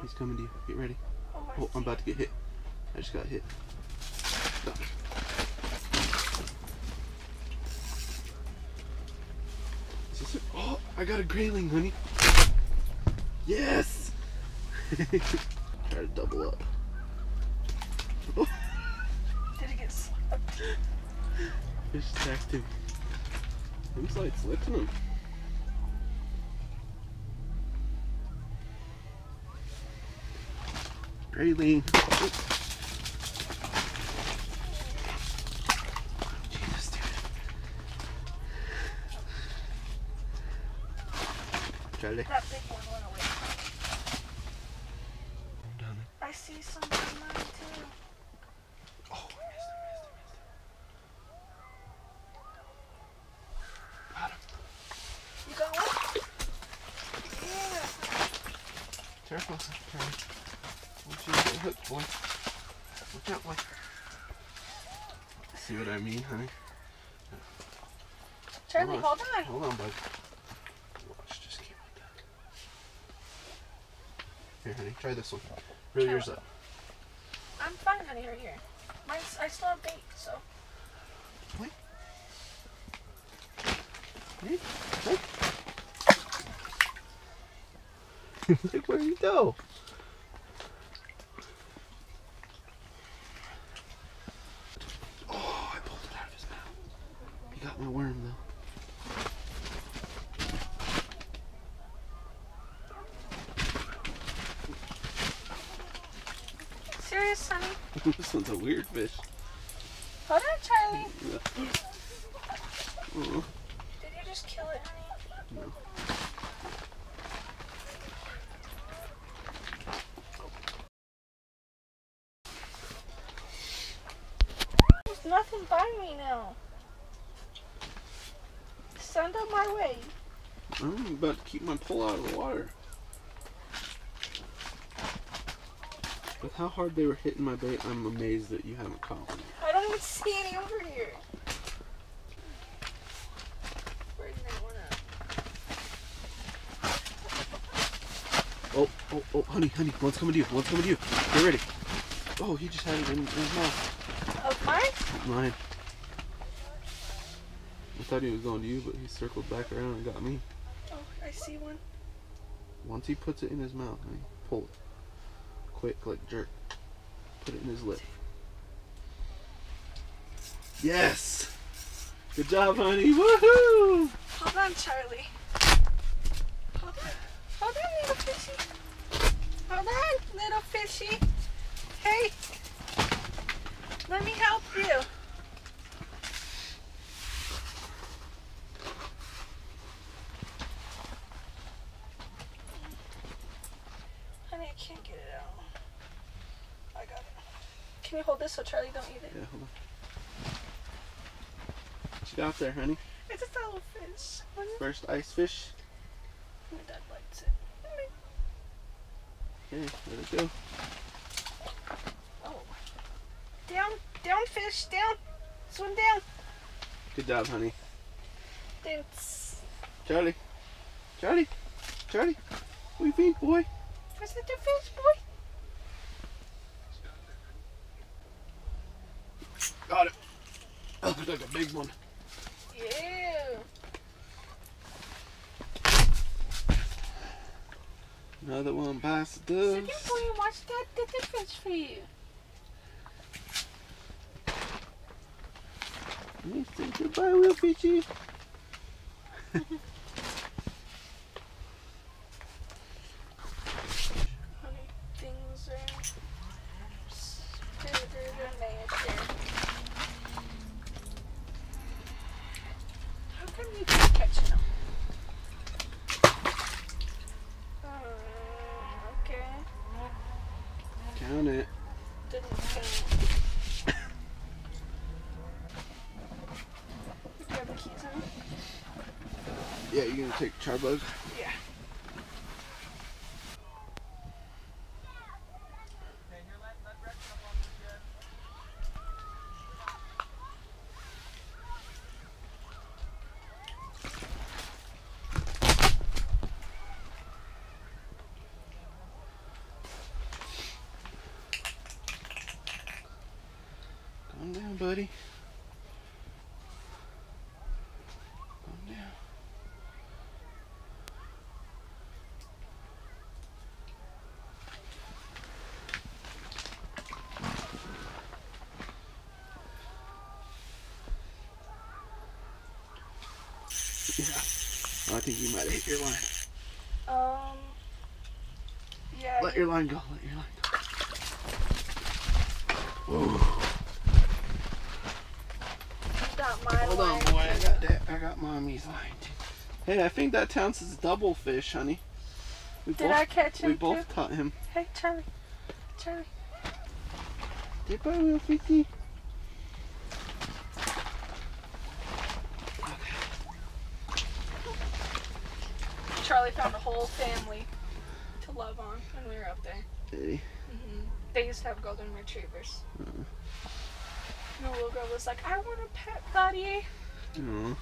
He's coming to you. Get ready. Oh, Oh, I'm about to get hit. I just got hit. Stop. Is this it? Oh, I got a grayling, honey. Yes! Try to double up. Oh, Did it get slapped? fish attacked him. Him's like slipping him. Grayling. Oh. Jesus, dude. Charlie. That big one went away. Down there. I see some mine too. Oh, I missed him, missed him, missed him. Got him. You got one? Yeah. Careful, Charlie. Don't you get hooked, boy. Watch out, boy. See what I mean, honey? Charlie, on. hold on. Hold on, bud. Watch, just keep like that. Here, honey, try this one. Reel yours up. I'm fine, honey, right here. Mine's, I still have bait, so. Wait. Hey, hey. like, where'd you go? Oh, I pulled it out of his Got my worm, though. Serious, honey? this one's a weird fish. Hold on, Charlie. Oh, Did you just kill it, honey? no. There's nothing by me now. Send them my way. I'm about to keep my pole out of the water. With how hard they were hitting my bait, I'm amazed that you haven't caught one. I don't even see any over here. Where's that one at? Oh, oh, oh, honey, honey, one's coming to you, one's coming to you. Get ready. Oh, he just had it in, in his mouth. Of mine? Mine. I thought he was going to you, but he circled back around and got me. Oh, I see one. Once he puts it in his mouth, honey, pull it. Quick, like jerk. Put it in his lip. Yes! Good job, honey. Woohoo! Hold on, Charlie. Hold on. Hold on, little fishy. Hold on, little fishy. Hey. Let me help you. Honey, I can't get it out. I got it. Can you hold this so Charlie don't eat it? Yeah, hold on. What you got there, honey? It's a little fish. First ice fish. My dad likes it. Okay, let it go. Oh. Down, down, fish, down. Swim down. Good job, honey. Thanks. Charlie. Charlie. Charlie. What do you think, boy? It the fish, boy? Got it. Oh, looks like a big one. Yeah. Another one past the Second dubs. boy, watch that. Did the fish for you? Let me say goodbye, real fishy. Honey, things are smoother than they appear. How come you keep catching them? Uh, okay. Count it. Didn't count. You have the keys on? Yeah, you gonna take charbug? Yeah. Buddy. Calm down. Yeah. I think you might have hit your line. Um. Yeah. Let your line go. Let your line go. Whoa. you got my Hold on, boy. I got that. I got mommy's line. Hey, I think that counts as double fish, honey. We Did both, I catch him we both too? caught him. Hey, Charlie. Charlie. Did by Will Fifty? Charlie found a whole family to love on when we were up there. Hey. hmm They used to have golden retrievers. Mhm. And the little girl was like, I want a pet buddy. Aw.